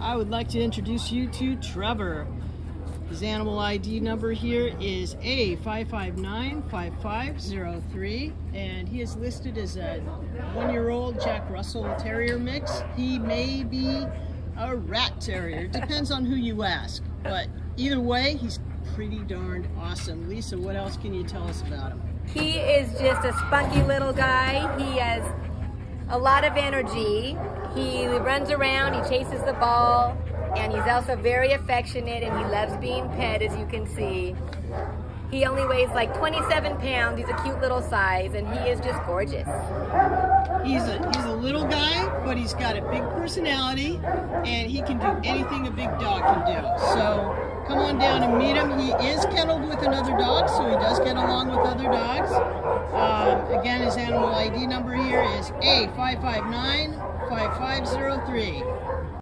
I would like to introduce you to Trevor. His animal ID number here is A5595503, and he is listed as a one-year-old Jack Russell Terrier mix. He may be a rat terrier. Depends on who you ask, but either way, he's pretty darned awesome. Lisa, what else can you tell us about him? He is just a spunky little guy. He has a lot of energy. He runs around, he chases the ball, and he's also very affectionate and he loves being pet as you can see. He only weighs like 27 pounds. He's a cute little size and he is just gorgeous. He's a, he's a little guy, but he's got a big personality and he can do anything a big dog can do. So come on down and meet him. He is kenneled with another dog, so he does get along with other dogs. Again, his animal ID number here is A5595503.